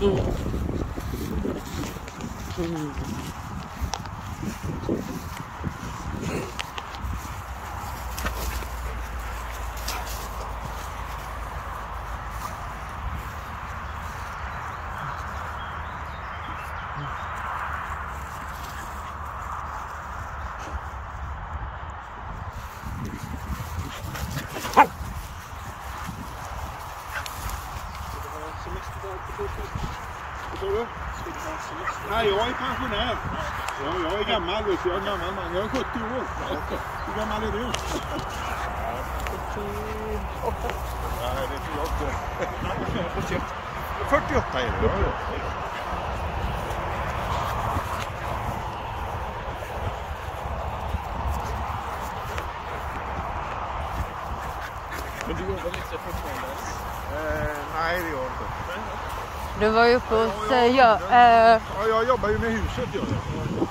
うん。うん。Thank you. Nej, jag är pensionär. Ja, jag är gammal, vet du. Jag är gammal man. Jag är 70 år. Hur gammal är du? 48. Nej, det tror jag inte. 48 är ja. Men du jobbar lite fortfarande? Eh, nej, det gör jag inte. Du var ju uppe hos Ja, ja, jag, Ja, jag jobbar ju med huset. Gör jag.